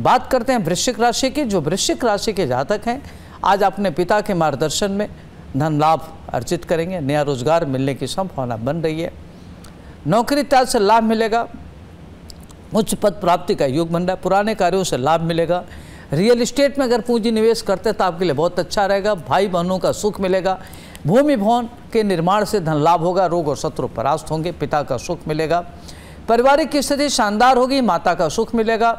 बात करते हैं वृश्चिक राशि की, जो वृश्चिक राशि के जातक हैं, आज अपने पिता के मार्गदर्शन में धन लाभ अर्जित करेंगे, नया रोज़गार मिलने की संभावना बन रही है। नौकरी त्याग से लाभ मिलेगा, उच्च पद प्राप्ति का योग बन रहा है, पुराने कार्यों से लाभ मिलेगा। रियल इस्टेट में अगर पूंजी निवेश करते तो आपके लिए बहुत अच्छा रहेगा, भाई बहनों का सुख मिलेगा। भूमि भवन के निर्माण से धन लाभ होगा, रोग और शत्रु परास्त होंगे, पिता का सुख मिलेगा। पारिवारिक स्थिति शानदार होगी, माता का सुख मिलेगा।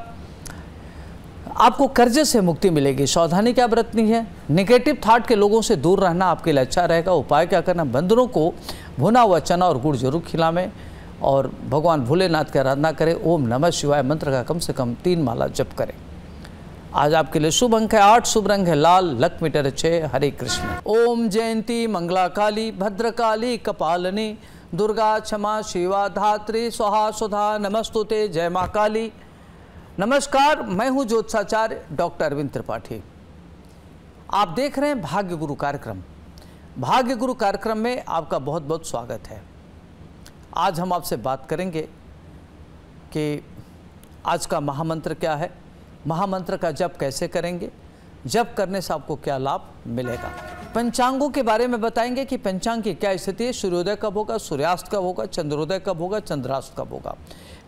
आपको कर्जे से मुक्ति मिलेगी। सावधानी क्या बरतनी है? निगेटिव थॉट के लोगों से दूर रहना आपके लिए अच्छा रहेगा। उपाय क्या करना? बंदरों को भुना हुआ चना और गुड़ ज़रूर खिलावें और भगवान भोलेनाथ की आराधना करें। ओम नमः शिवाय। मंत्र का कम से कम तीन माला जप करें। आज आपके लिए शुभ अंक है। आठ शुभ रंग है। लाल लक मीटर छः हरे कृष्ण। ओम जयंती मंगला काली भद्रकाली, कपालनी, दुर्गा, क्षमा, शिवा, धात्री, स्वाहा, सुधा, नमस्तुते, जय माँ काली। नमस्कार, मैं हूँ ज्योतिषाचार्य डॉक्टर अरविंद त्रिपाठी। आप देख रहे हैं भाग्य गुरु कार्यक्रम। भाग्य गुरु कार्यक्रम में आपका बहुत बहुत स्वागत है। आज हम आपसे बात करेंगे कि आज का महामंत्र क्या है, महामंत्र का जप कैसे करेंगे, जप करने से आपको क्या लाभ मिलेगा। पंचांगों के बारे में बताएँगे कि पंचांग की क्या स्थिति है, सूर्योदय कब होगा, सूर्यास्त कब होगा, चंद्रोदय कब होगा, चंद्रास्त कब होगा।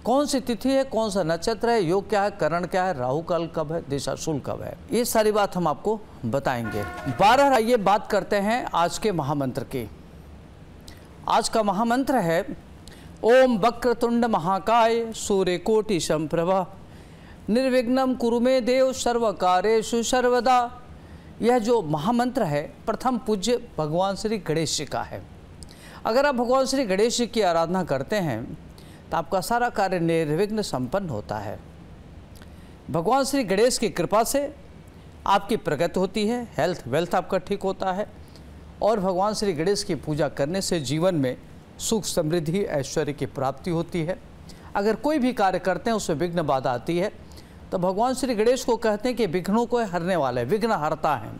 कौन सी तिथि है, कौन सा नक्षत्र है, योग क्या है, करण क्या है, राहु काल कब है दिशाशूल कब है? ये सारी बात हम आपको बताएँगे। बारह आइए बात करते हैं आज के महामंत्र की। आज का महामंत्र है, ओम वक्रतुंड महाकाय सूर्य कोटि संप्रभा निर्विघ्नम कुरु में देव सर्व सर्वदा। यह जो महामंत्र है, प्रथम पूज्य भगवान श्री गणेश जी का है। अगर आप भगवान श्री गणेश जी की आराधना करते हैं तो आपका सारा कार्य निर्विघ्न संपन्न होता है। भगवान श्री गणेश की कृपा से आपकी प्रगति होती है हेल्थ वेल्थ आपका ठीक होता है और भगवान श्री गणेश की पूजा करने से जीवन में सुख, समृद्धि, ऐश्वर्य की प्राप्ति होती है। अगर कोई भी कार्य करते हैं, उसमें विघ्न बाधा आती है तो भगवान श्री गणेश को कहते हैं कि विघ्नों को हरने वाले विघ्न हरता हैं।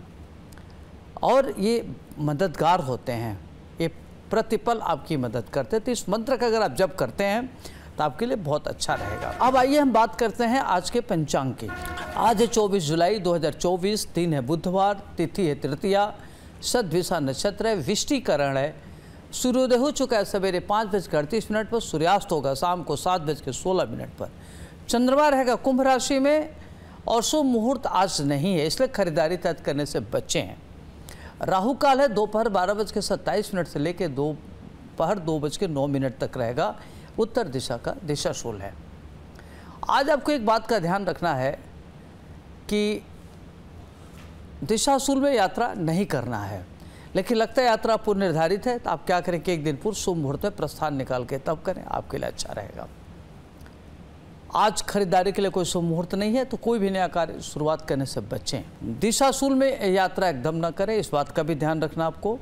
और ये मददगार होते हैं। प्रतिपल आपकी मदद करते हैं। तो इस मंत्र का अगर आप जप करते हैं तो आपके लिए बहुत अच्छा रहेगा। अब आइए हम बात करते हैं आज के पंचांग की। आज है 24 जुलाई 2024 दिन है बुधवार, तिथि है तृतीया सदभिषा नक्षत्र है, विष्टिकरण है। सूर्योदय हो चुका है सवेरे पाँच बजकर अड़तीस मिनट पर, सूर्यास्त होगा शाम को सात बज के सोलह मिनट पर। चंद्रमा रहेगा कुंभ राशि में और शुभ मुहूर्त आज नहीं है, इसलिए खरीदारी तय करने से बचे। राहु काल है, दोपहर बारह बज के सत्ताईस मिनट से लेकर दोपहर दो बज के नौ मिनट तक रहेगा। उत्तर दिशा का दिशाशूल है। आज आपको एक बात का ध्यान रखना है कि दिशाशूल में यात्रा नहीं करना है। लेकिन लगता है यात्रा पूर्व निर्धारित है तो आप क्या करें कि एक दिन पूर्व शुभ मुहूर्त में प्रस्थान निकाल के तब करें, आपके लिए अच्छा रहेगा। आज खरीदारी के लिए कोई शुभ मुहूर्त नहीं है तो कोई भी नया कार्य शुरुआत करने से बचें। दिशाशूल में यात्रा एकदम न करें, इस बात का भी ध्यान रखना आपको,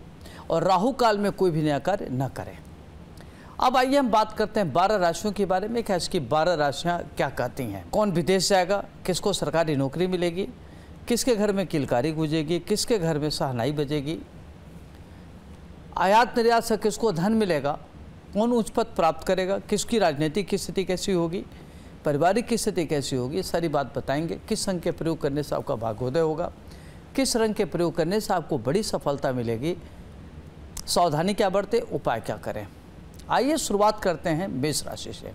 और राहु काल में कोई भी नया कार्य न करें। अब आइए हम बात करते हैं बारह राशियों के बारे में, क्या इसकी बारह राशियाँ क्या कहती हैं? कौन विदेश जाएगा, किसको सरकारी नौकरी मिलेगी, किसके घर में किलकारी गुजेगी, किसके घर में सहनाई बजेगी, आयात निर्यात से किसको धन मिलेगा, कौन उच्च पद प्राप्त करेगा, किसकी राजनीतिक स्थिति कैसी होगी पारिवारिक स्थिति कैसी होगी सारी बात बताएँगे। किस रंग के प्रयोग करने से आपका भाग्योदय होगा? किस रंग के प्रयोग करने से आपको बड़ी सफलता मिलेगी? सावधानी क्या बरते, उपाय क्या करें? आइए शुरुआत करते हैं मेष राशि से।